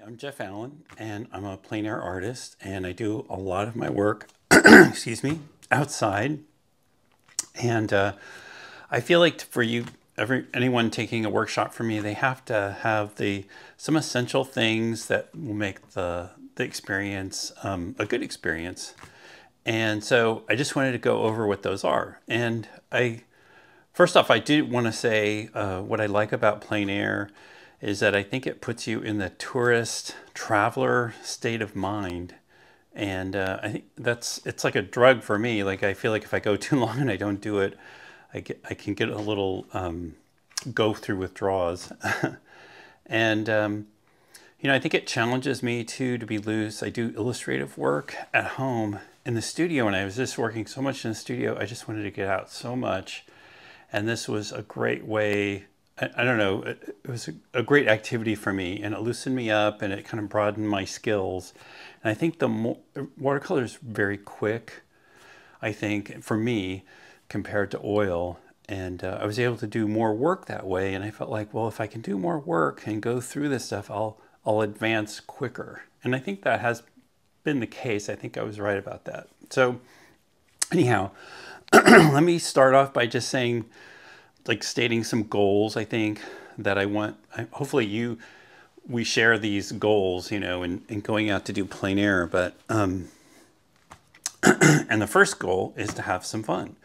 I'm Geoff Allen, and I'm a plein air artist, and I do a lot of my work, excuse me, outside. And uh, I feel like for you, every anyone taking a workshop from me, they have to have the some essential things that will make the the experience um, a good experience. And so I just wanted to go over what those are. And I, first off, I do want to say uh, what I like about plein air is that I think it puts you in the tourist traveler state of mind. And uh, I think that's, it's like a drug for me. Like I feel like if I go too long and I don't do it, I, get, I can get a little um, go through withdrawals. and um, you know, I think it challenges me too to be loose. I do illustrative work at home in the studio, and I was just working so much in the studio. I just wanted to get out so much, and this was a great way. I, don't know. It, was a, a, great activity for me, and it loosened me up, and it kind of broadened my skills. And I think the more, watercolor is very quick. I think for me, compared to oil, and uh, I was able to do more work that way. And I felt like, well, if I can do more work and go through this stuff, I'll I'll advance quicker. And I think that has been the case. I think I was right about that. So anyhow, let me start off by just saying, like stating some goals, I think, that I want, hopefully you, we share these goals, you know, and in, in going out to do plein air, but, um, and the first goal is to have some fun.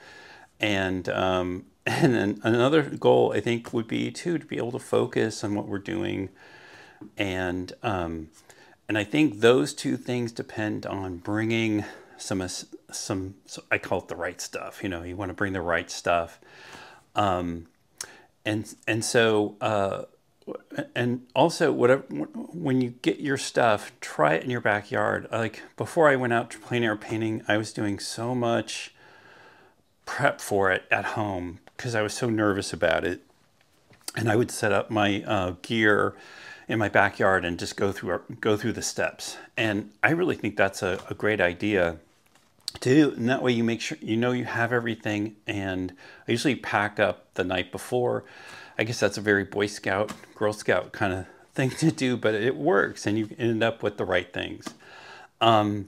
And, um, and then another goal I think would be too, to be able to focus on what we're doing, and um, and I think those two things depend on bringing some some I call it the right stuff. You know, you want to bring the right stuff, um, and and so. Uh, and also whatever when you get your stuff try it in your backyard like before i went out to plein air painting i was doing so much prep for it at home because i was so nervous about it and i would set up my uh, gear in my backyard and just go through go through the steps. And I really think that's a, a great idea to do. And that way you make sure you know you have everything. And I usually pack up the night before. I guess that's a very Boy Scout, Girl Scout kind of thing to do, but it works and you end up with the right things. Um,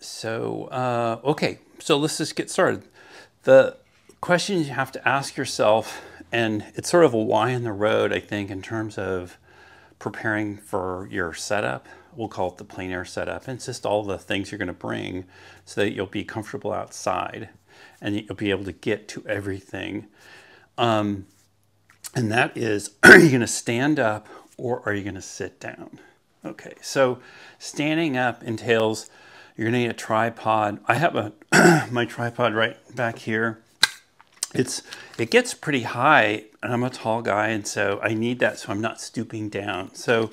so, uh, okay, so let's just get started. The questions you have to ask yourself, and it's sort of a why in the road, I think, in terms of preparing for your setup. We'll call it the plein air setup. And it's just all the things you're going to bring so that you'll be comfortable outside and you'll be able to get to everything. Um, and that is, are you going to stand up or are you going to sit down? Okay, so standing up entails you're going to need a tripod. I have a my tripod right back here it's it gets pretty high and I'm a tall guy and so I need that so I'm not stooping down. So,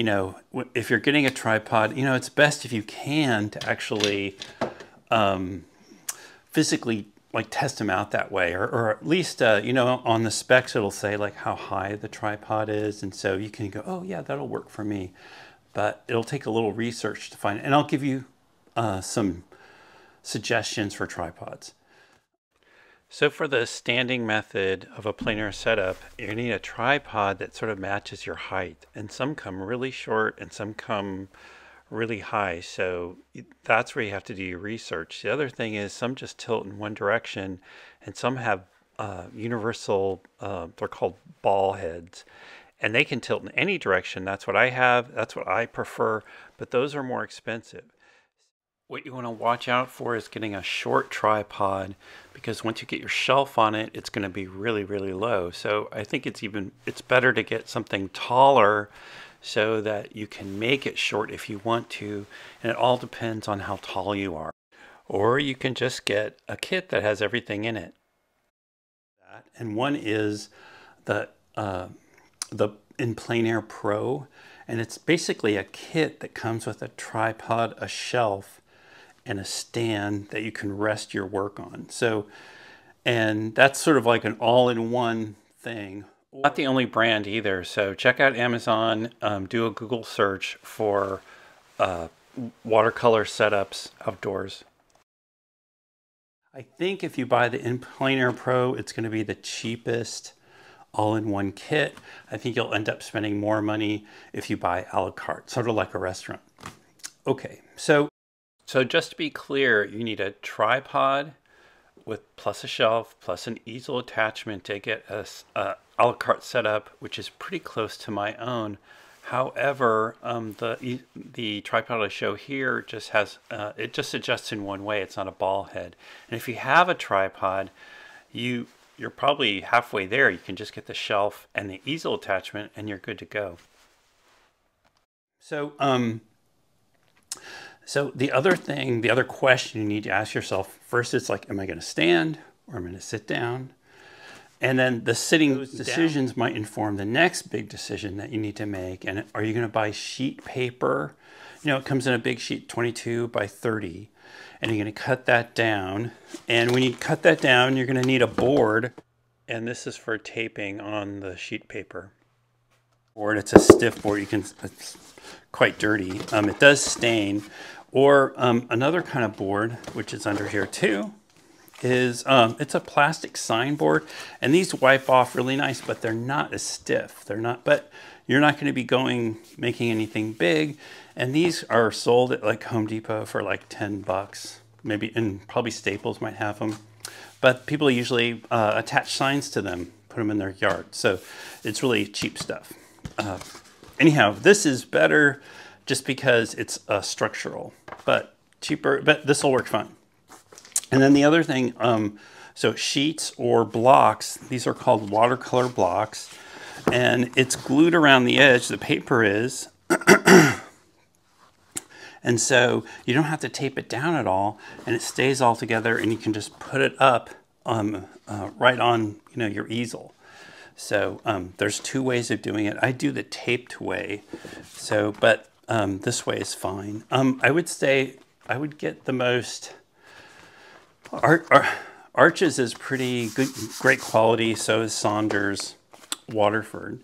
you know, if you're getting a tripod, you know, it's best if you can to actually um, physically like test them out that way or, or at least, uh, you know, on the specs it'll say like how high the tripod is and so you can go, oh yeah, that'll work for me. But it'll take a little research to find. And I'll give you uh, some suggestions for tripods. So for the standing method of a plein air setup, you need a tripod that sort of matches your height. And some come really short and some come really high. So that's where you have to do your research. The other thing is some just tilt in one direction and some have uh, universal, uh, they're called ball heads. And they can tilt in any direction. That's what I have. That's what I prefer. But those are more expensive. What you want to watch out for is getting a short tripod because once you get your shelf on it, it's going to be really, really low. So I think it's even, it's better to get something taller so that you can make it short if you want to. And it all depends on how tall you are. Or you can just get a kit that has everything in it. And one is the, uh, the En Plein Air Pro. And it's basically a kit that comes with a tripod, a shelf, and a stand that you can rest your work on. So, and that's sort of like an all-in-one thing. Not the only brand either. So check out Amazon. Um, do a Google search for uh, watercolor setups outdoors. I think if you buy the En Plein Air Pro, it's going to be the cheapest all in one kit. I think you'll end up spending more money if you buy a la carte, sort of like a restaurant. Okay, so so just to be clear, you need a tripod with plus a shelf plus an easel attachment to get a, a a la carte setup, which is pretty close to my own. However, um, the the tripod I show here just has uh, it just adjusts in one way. It's not a ball head. And if you have a tripod, you you're probably halfway there. You can just get the shelf and the easel attachment, and you're good to go. So um, so the other thing, the other question you need to ask yourself first, it's like, am I going to stand or am I going to sit down? And then the sitting decisions down. might inform the next big decision that you need to make. And are you going to buy sheet paper? You know, it comes in a big sheet, 22 by 30, and you're going to cut that down. And when you cut that down, you're going to need a board. And this is for taping on the sheet paper board. It's a stiff board. You can, it's quite dirty. Um, it does stain. Or um, another kind of board, which is under here too, is um, it's a plastic sign board. And these wipe off really nice, but they're not as stiff. They're not, but you're not going to be going, making anything big. And these are sold at like Home Depot for like 10 bucks. Maybe, and probably Staples might have them. But people usually uh, attach signs to them, put them in their yard. So it's really cheap stuff. Uh, anyhow, this is better just because it's uh, structural, but cheaper, but this will work fine. And then the other thing, um, so sheets or blocks, these are called watercolor blocks, and it's glued around the edge, the paper is, and so you don't have to tape it down at all, and it stays all together, and you can just put it up um, uh, right on you know your easel. So um, there's two ways of doing it. I do the taped way, so but um, this way is fine. Um, I would say I would get the most, Ar Ar Arches is pretty good, great quality, so is Saunders, Waterford.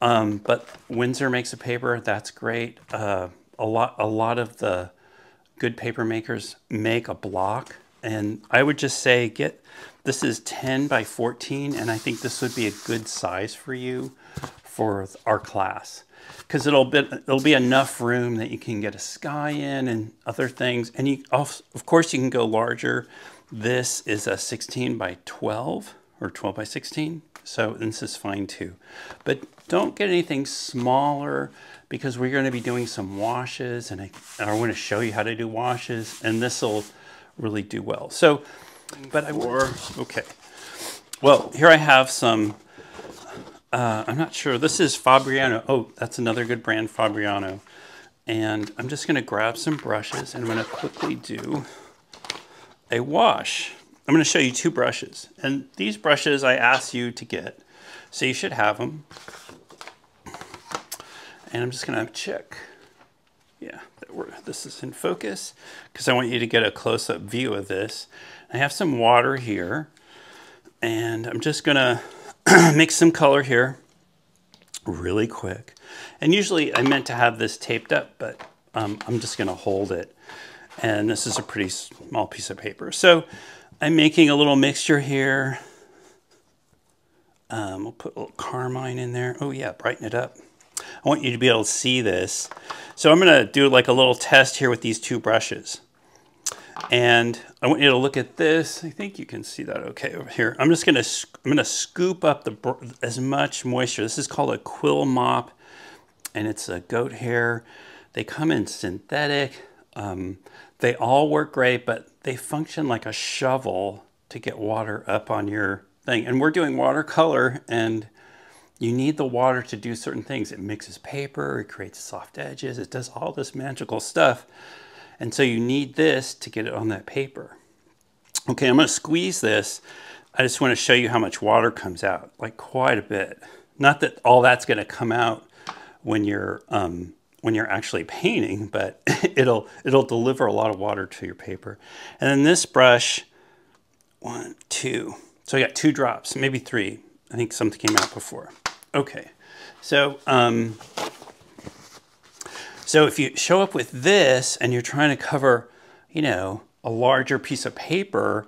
Um, but Winsor makes a paper, that's great. Uh, a, lot, a lot of the good paper makers make a block. And I would just say get, this is 10 by 14, and I think this would be a good size for you for our class because it'll be it'll be enough room that you can get a sky in and other things. And you, of course, you can go larger. This is a 16 by 12 or 12 by 16, so this is fine too. But don't get anything smaller because we're going to be doing some washes, and I, and I want to show you how to do washes, and this will really do well. So, but I wore okay. Well, here I have some uh, I'm not sure. This is Fabriano. Oh, that's another good brand, Fabriano. And I'm just going to grab some brushes and I'm going to quickly do a wash. I'm going to show you two brushes. And these brushes I asked you to get. So you should have them. And I'm just going to check. Yeah, this is in focus because I want you to get a close-up view of this. I have some water here. And I'm just going to mix some color here really quick. And usually I meant to have this taped up, but um, I'm just gonna hold it. And this is a pretty small piece of paper. So I'm making a little mixture here. Um, we'll put a little carmine in there. Oh yeah, brighten it up. I want you to be able to see this. So I'm gonna do like a little test here with these two brushes. And I want you to look at this. I think you can see that okay over here. I'm just gonna, I'm gonna scoop up the as much moisture. This is called a quill mop and it's a goat hair. They come in synthetic. Um, they all work great, but they function like a shovel to get water up on your thing. And we're doing watercolor and you need the water to do certain things. It mixes paper, it creates soft edges, it does all this magical stuff. And so you need this to get it on that paper. Okay, I'm gonna squeeze this. I just wanna show you how much water comes out, like quite a bit. Not that all that's gonna come out when you're, um, when you're actually painting, but it'll, it'll deliver a lot of water to your paper. And then this brush, one, two. So I got two drops, maybe three. I think something came out before. Okay, so um, so if you show up with this and you're trying to cover, you know, a larger piece of paper,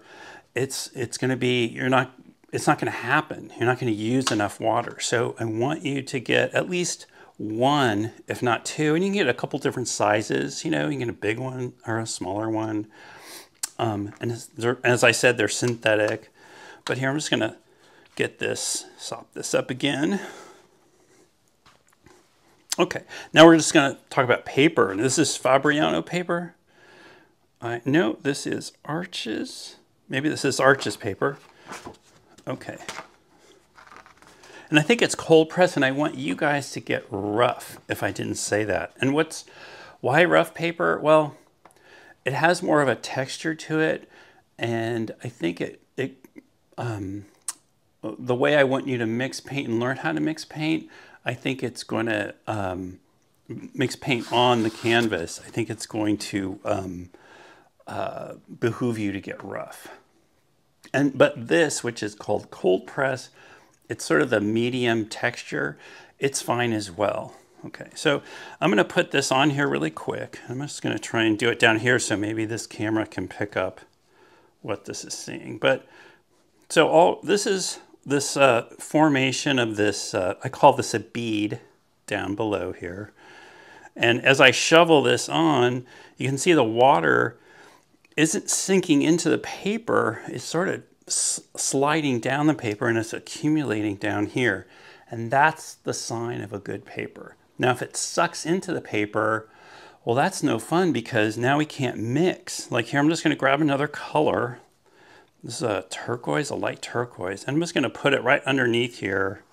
it's it's going to be you're not it's not going to happen. You're not going to use enough water. So I want you to get at least one, if not two, and you can get a couple different sizes. You know, you can get a big one or a smaller one. Um, and as, as I said, they're synthetic. But here I'm just going to get this, sop this up again. Okay, now we're just going to talk about paper. And this is Fabriano paper. I know this is Arches. Maybe this is Arches paper. Okay. And I think it's cold press, and I want you guys to get rough if I didn't say that. And what's why rough paper? Well, it has more of a texture to it, and I think it it um, the way I want you to mix paint and learn how to mix paint, I think it's going to um, mix paint on the canvas. I think it's going to um, uh, behoove you to get rough. And but this, which is called cold press, it's sort of the medium texture. It's fine as well. Okay, so I'm going to put this on here really quick. I'm just going to try and do it down here so maybe this camera can pick up what this is seeing. But so all this is this uh, formation of this, uh, I call this a bead down below here. And as I shovel this on, you can see the water isn't sinking into the paper. It's sort of sliding down the paper and it's accumulating down here. And that's the sign of a good paper. Now, if it sucks into the paper, well, that's no fun because now we can't mix. Like here, I'm just gonna grab another color this is a turquoise, a light turquoise. I'm just going to put it right underneath here.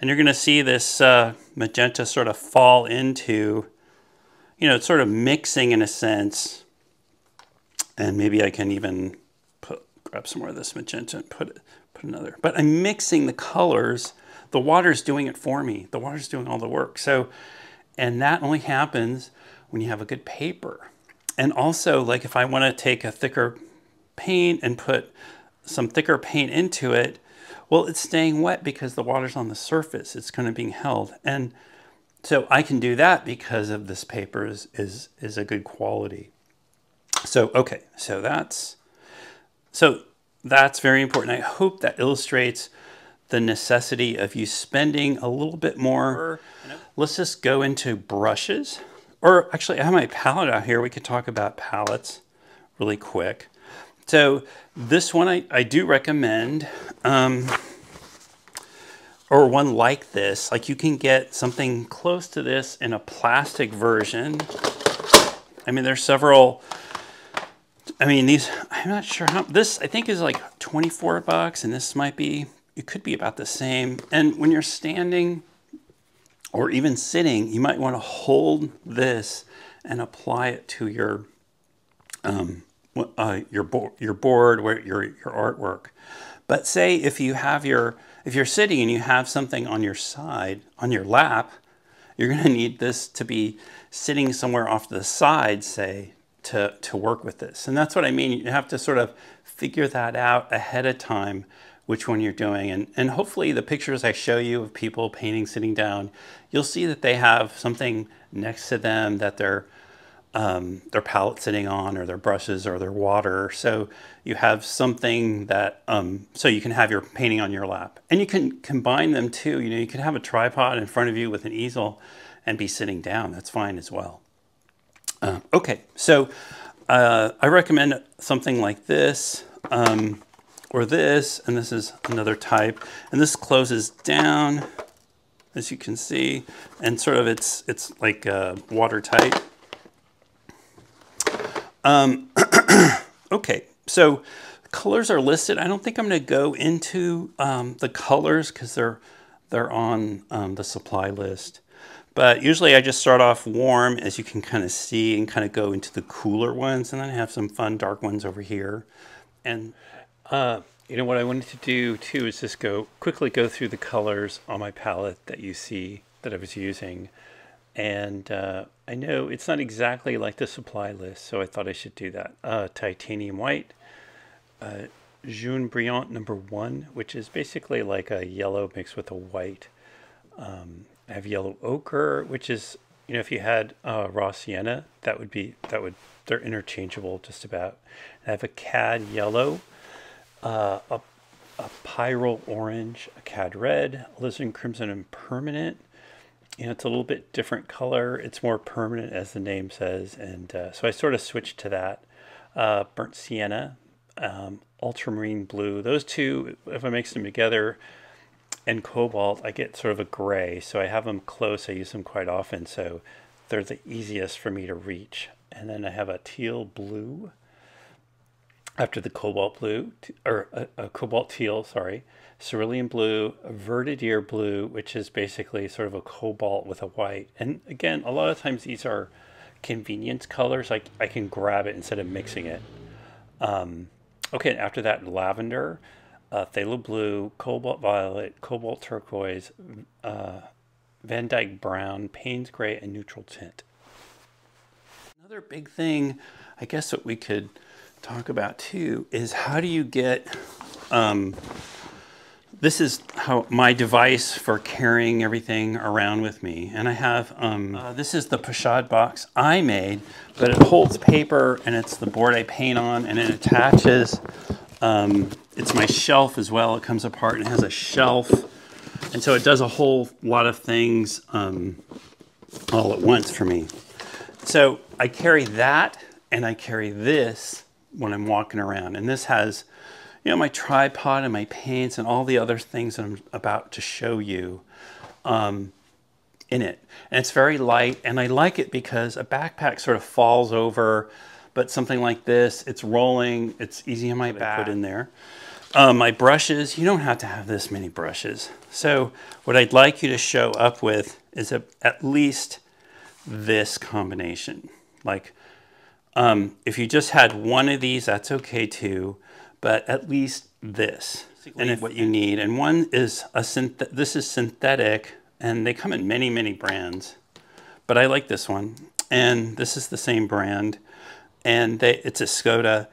And you're going to see this uh, magenta sort of fall into, you know, it's sort of mixing in a sense. And maybe I can even put, grab some more of this magenta and put, it, put another. But I'm mixing the colors. The water's doing it for me. The water's doing all the work. So, and that only happens when you have a good paper. And also, like if I want to take a thicker paint and put some thicker paint into it, well, it's staying wet because the water's on the surface. It's kind of being held. And so I can do that because of this paper is, is, is a good quality. So, okay, so that's, so that's very important. I hope that illustrates the necessity of you spending a little bit more. Let's just go into brushes. Or actually, I have my palette out here. We could talk about palettes really quick. So this one I, I do recommend, um, or one like this. Like you can get something close to this in a plastic version. I mean, there's several, I mean, these, I'm not sure how, this I think is like 24 bucks and this might be, it could be about the same. And when you're standing or even sitting, you might want to hold this and apply it to your um, uh, your, bo your board, your, your artwork. But say if you have your, if you're sitting and you have something on your side, on your lap, you're going to need this to be sitting somewhere off to the side, say, to, to work with this. And that's what I mean. You have to sort of figure that out ahead of time, which one you're doing. And, and hopefully the pictures I show you of people painting sitting down, you'll see that they have something next to them that they're um, their palette sitting on or their brushes or their water. So you have something that, um, so you can have your painting on your lap. And you can combine them too. You know, you can have a tripod in front of you with an easel and be sitting down. That's fine as well. Uh, okay, so uh, I recommend something like this um, or this, and this is another type. And this closes down, as you can see, and sort of it's, it's like uh, watertight. Um, okay, so colors are listed. I don't think I'm going to go into um, the colors because they're they're on um, the supply list. But usually I just start off warm, as you can kind of see, and kind of go into the cooler ones, and then I have some fun dark ones over here. And uh, you know what I wanted to do too is just go quickly go through the colors on my palette that you see that I was using. And uh, I know it's not exactly like the supply list, so I thought I should do that. Uh, titanium white, uh, Jaune Brillant number one, which is basically like a yellow mixed with a white. Um, I have yellow ochre, which is, you know, if you had uh, raw sienna, that would be, that would, they're interchangeable just about. I have a cad yellow, uh, a a Pyrrole Orange, a Cad Red, Alizarin Crimson, and Permanent. You know, it's a little bit different color. It's more permanent, as the name says, and uh, so I sort of switched to that. Uh, burnt Sienna, um, Ultramarine Blue. Those two, if I mix them together, and Cobalt, I get sort of a gray. So I have them close. I use them quite often, so they're the easiest for me to reach. And then I have a Teal Blue after the cobalt blue, or a, a, cobalt teal, sorry, cerulean blue, a verditer blue, which is basically sort of a cobalt with a white. And again, a lot of times these are convenience colors. Like I can grab it instead of mixing it. Um, okay, after that, lavender, uh, phthalo blue, cobalt violet, cobalt turquoise, uh, Van Dyke brown, Payne's gray, and neutral tint. Another big thing, I guess what we could talk about too is how do you get um, this is how my device for carrying everything around with me. And I have, um, uh, this is the Pochade box I made, but it holds paper and it's the board I paint on and it attaches, um, it's my shelf as well. It comes apart and it has a shelf. And so it does a whole lot of things um, all at once for me. So I carry that and I carry this when I'm walking around. And this has, you know, my tripod and my paints and all the other things that I'm about to show you um, in it. And it's very light and I like it because a backpack sort of falls over, but something like this, it's rolling, it's easy on my back. Put in there. Um, my brushes, you don't have to have this many brushes. So what I'd like you to show up with is a, at least this combination. Like um, if you just had one of these, that's okay too, but at least this and if, what you need. And one is a synth this is synthetic and they come in many, many brands, but I like this one. And this is the same brand and they, it's a Escoda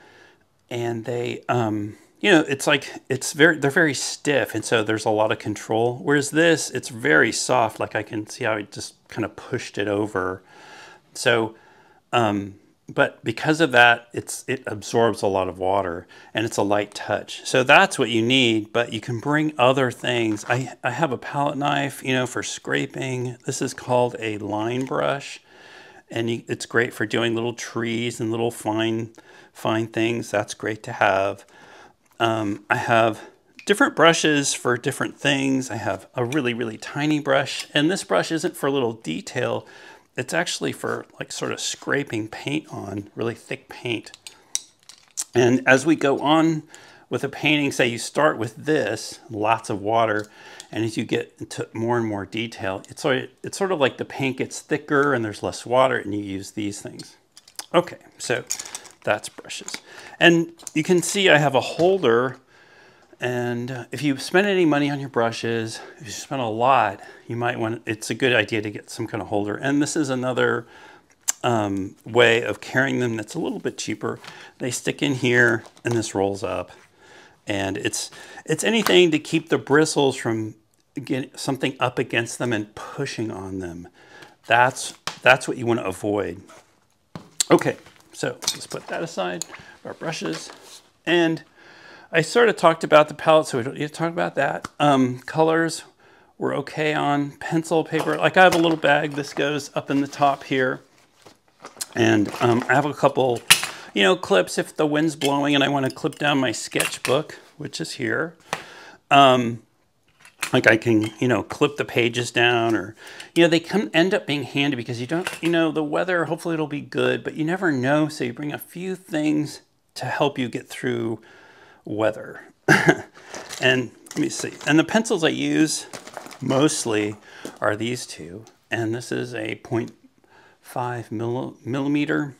and they, um, you know, it's like, it's very, they're very stiff. And so there's a lot of control. Whereas this, it's very soft. Like I can see how I just kind of pushed it over. So, um, but because of that, it's it absorbs a lot of water and it's a light touch. So that's what you need, but you can bring other things. I, I have a palette knife, you know, for scraping. This is called a line brush and you, it's great for doing little trees and little fine, fine things. That's great to have. Um, I have different brushes for different things. I have a really, really tiny brush and this brush isn't for little detail, it's actually for like sort of scraping paint on, really thick paint. And as we go on with a painting, say you start with this, lots of water, and as you get into more and more detail, it's sort of, it's sort of like the paint gets thicker and there's less water and you use these things. Okay, so that's brushes. And you can see I have a holder and if you spend any money on your brushes, if you spend a lot, you might want, it's a good idea to get some kind of holder. And this is another um, way of carrying them that's a little bit cheaper. They stick in here and this rolls up. And it's, it's anything to keep the bristles from getting something up against them and pushing on them. That's, that's what you want to avoid. Okay, so let's put that aside, our brushes. And I sort of talked about the palette, so we don't need to talk about that. Um, colors were okay on pencil paper. Like I have a little bag, this goes up in the top here. And um, I have a couple, you know, clips if the wind's blowing and I want to clip down my sketchbook, which is here. Um, like I can, you know, clip the pages down or, you know, they can end up being handy because you don't, you know, the weather, hopefully it'll be good, but you never know. So you bring a few things to help you get through weather. and let me see. And the pencils I use mostly are these two. And this is a 0.5 millimeter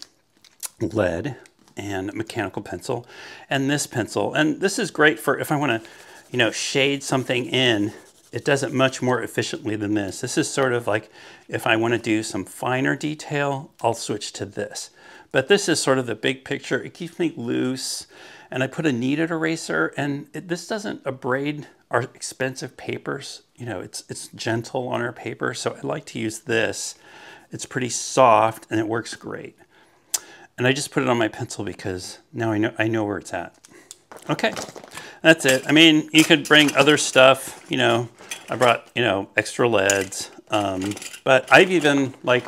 lead and mechanical pencil. And this pencil, and this is great for if I want to, you know, shade something in, it does it much more efficiently than this. This is sort of like if I want to do some finer detail, I'll switch to this. But this is sort of the big picture. It keeps me loose and I put a kneaded eraser and it, this doesn't abrade our expensive papers. You know, it's, it's gentle on our paper. So I like to use this. It's pretty soft and it works great. And I just put it on my pencil because now I know, I know where it's at. Okay, that's it. I mean, you could bring other stuff, you know, I brought, you know, extra leads, um, but I've even like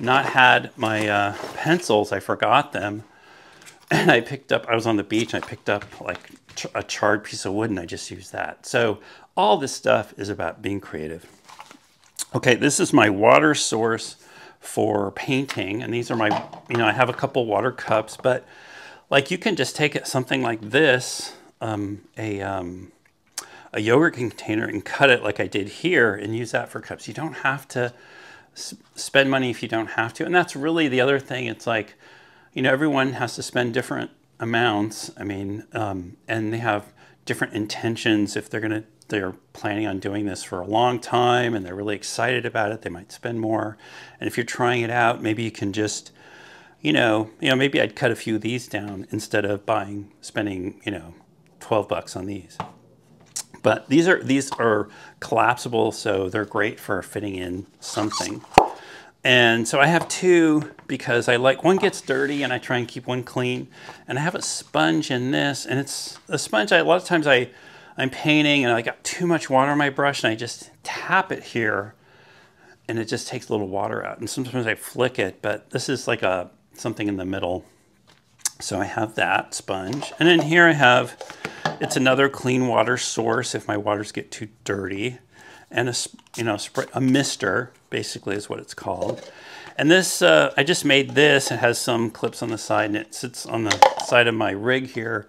not had my uh, pencils, I forgot them. And I picked up, I was on the beach and I picked up like a charred piece of wood and I just used that. So all this stuff is about being creative. Okay, this is my water source for painting. And these are my, you know, I have a couple water cups, but like you can just take it something like this, um, a, um, a yogurt container and cut it like I did here and use that for cups. You don't have to spend money if you don't have to. And that's really the other thing. It's like, you know, everyone has to spend different amounts. I mean, um, and they have different intentions if they're going to they're planning on doing this for a long time and they're really excited about it, they might spend more. And if you're trying it out, maybe you can just, you know, you know, maybe I'd cut a few of these down instead of buying, spending, you know, 12 bucks on these. But these are these are collapsible, so they're great for fitting in something. And so I have two because I like, one gets dirty and I try and keep one clean. And I have a sponge in this and it's a sponge, I, a lot of times I, I'm painting and I got too much water on my brush and I just tap it here and it just takes a little water out. And sometimes I flick it, but this is like a something in the middle. So I have that sponge. And then here I have, it's another clean water source if my waters get too dirty. And a, you know, a mister, basically is what it's called. And this, uh, I just made this. It has some clips on the side and it sits on the side of my rig here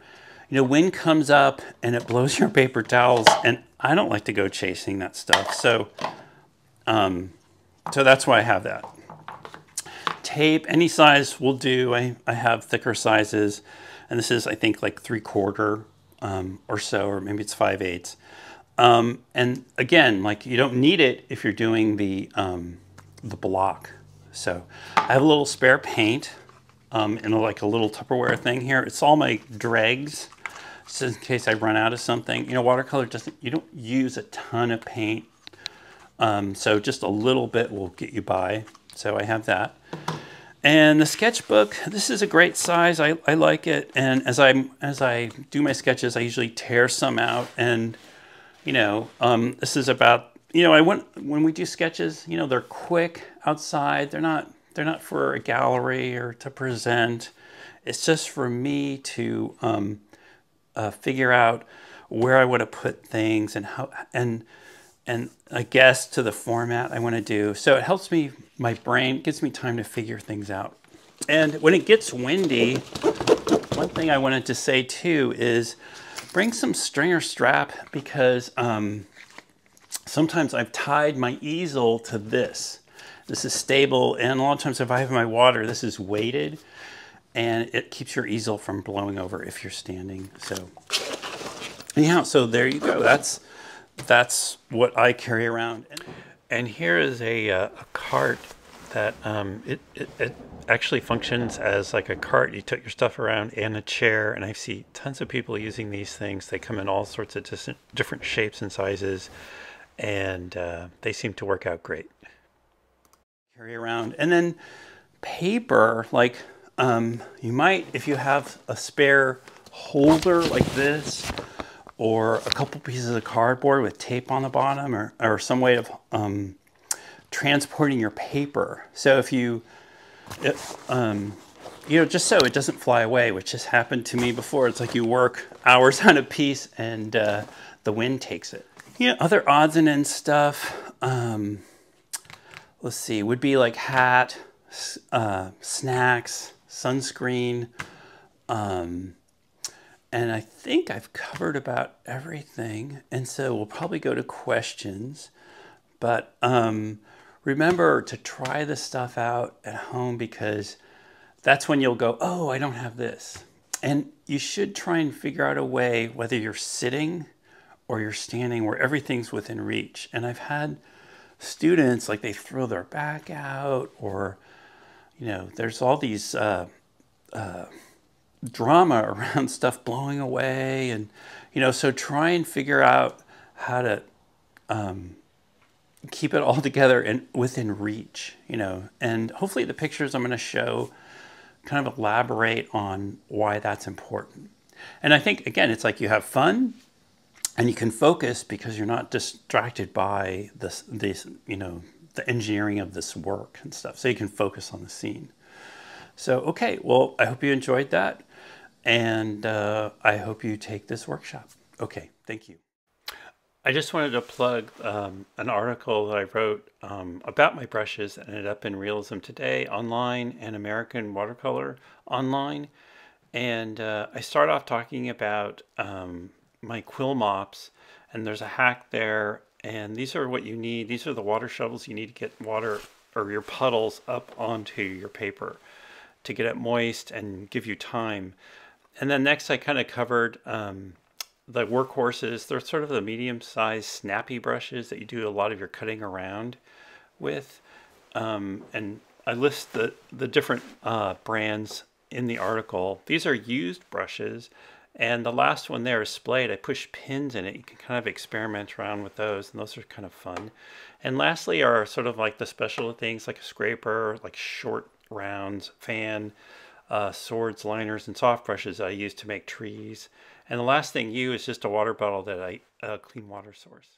you know, wind comes up and it blows your paper towels, and I don't like to go chasing that stuff. So, um, so that's why I have that. Tape, any size will do. I, I have thicker sizes, and this is, I think, like three quarter um, or so, or maybe it's five eighths. Um, and again, like you don't need it if you're doing the, um, the block. So I have a little spare paint um, in a, like a little Tupperware thing here. It's all my dregs just in case I run out of something. You know, watercolor doesn't, you don't use a ton of paint. Um, so just a little bit will get you by. So I have that. And the sketchbook, this is a great size. I, I like it. And as I as I do my sketches, I usually tear some out. And you know, um, this is about you know I want when we do sketches, you know, they're quick outside. They're not they're not for a gallery or to present. It's just for me to um, uh, figure out where I want to put things and how and and I guess to the format I want to do. So it helps me, my brain gives me time to figure things out. And when it gets windy, one thing I wanted to say too is bring some string or strap because um, sometimes I've tied my easel to this. This is stable and a lot of times if I have my water, this is weighted and it keeps your easel from blowing over if you're standing. So anyhow, so there you go. That's that's what I carry around. And here is a, uh, a cart that um, it, it, it actually functions as like a cart. You took your stuff around and a chair, and I see tons of people using these things. They come in all sorts of different shapes and sizes, and uh, they seem to work out great. Carry around, and then paper like um, you might, if you have a spare holder like this, or a couple pieces of cardboard with tape on the bottom, or, or some way of um, transporting your paper. So if you, it, um, you know, just so it doesn't fly away, which has happened to me before. It's like you work hours on a piece and uh, the wind takes it. You know, other odds and ends stuff. Um, let's see, would be like hat, uh, snacks, sunscreen. Um, and I think I've covered about everything. And so we'll probably go to questions. But um, remember to try the stuff out at home because that's when you'll go, oh, I don't have this. And you should try and figure out a way, whether you're sitting or you're standing, where everything's within reach. And I've had students like they throw their back out or you know, there's all these uh, uh, drama around stuff blowing away, and you know, so try and figure out how to um, keep it all together and within reach, you know, and hopefully the pictures I'm going to show kind of elaborate on why that's important. And I think, again, it's like you have fun and you can focus because you're not distracted by this, this, you know, the engineering of this work and stuff. So you can focus on the scene. So, okay, well, I hope you enjoyed that. And uh, I hope you take this workshop. Okay, thank you. I just wanted to plug um, an article that I wrote um, about my brushes that ended up in Realism Today online and American Watercolor online. And uh, I start off talking about um, my quill mops, and there's a hack there. And these are what you need. These are the water shovels you need to get water or your puddles up onto your paper to get it moist and give you time. And then next, I kind of covered um, the workhorses, they're sort of the medium-sized snappy brushes that you do a lot of your cutting around with. Um, and I list the, the different uh, brands in the article. These are used brushes. And the last one there is splayed. I push pins in it. You can kind of experiment around with those, and those are kind of fun. And lastly are sort of like the special things like a scraper, like short rounds, fan, uh, swords, liners, and soft brushes I use to make trees. And the last thing you is just a water bottle that I a clean water source.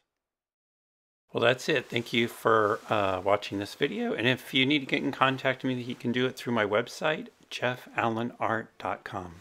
Well, that's it. Thank you for uh, watching this video. And if you need to get in contact with me, you can do it through my website, geoffallenart.com.